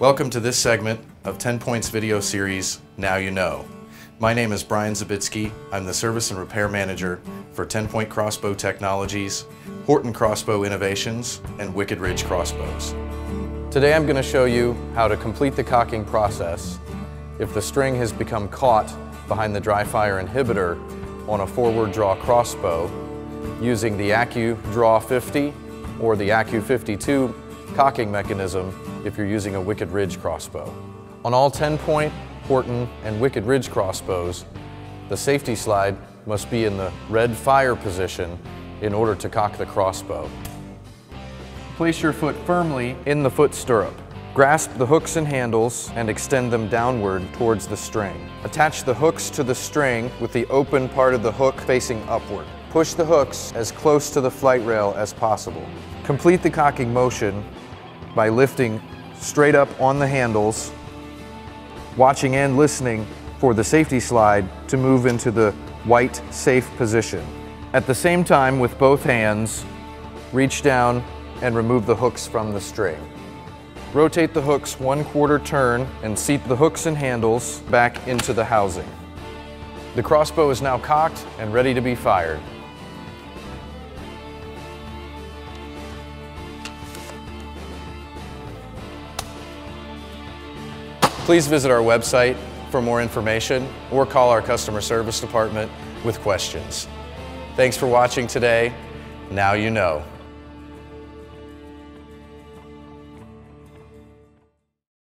Welcome to this segment of 10 Points video series, Now You Know. My name is Brian Zabitsky. I'm the Service and Repair Manager for 10 Point Crossbow Technologies, Horton Crossbow Innovations, and Wicked Ridge Crossbows. Today I'm going to show you how to complete the cocking process if the string has become caught behind the Dri-Fire inhibitor on a forward draw crossbow using the ACUdraw Draw 50 or the ACUdraw 52 cocking mechanism if you're using a Wicked Ridge crossbow. On all 10-point, Horton, and Wicked Ridge crossbows, the safety slide must be in the red fire position in order to cock the crossbow. Place your foot firmly in the foot stirrup. Grasp the hooks and handles and extend them downward towards the string. Attach the hooks to the string with the open part of the hook facing upward. Push the hooks as close to the flight rail as possible. Complete the cocking motion by lifting straight up on the handles, watching and listening for the safety slide to move into the white safe position. At the same time, with both hands, reach down and remove the hooks from the string. Rotate the hooks one quarter turn and seat the hooks and handles back into the housing. The crossbow is now cocked and ready to be fired. Please visit our website for more information or call our customer service department with questions. Thanks for watching today. Now you know.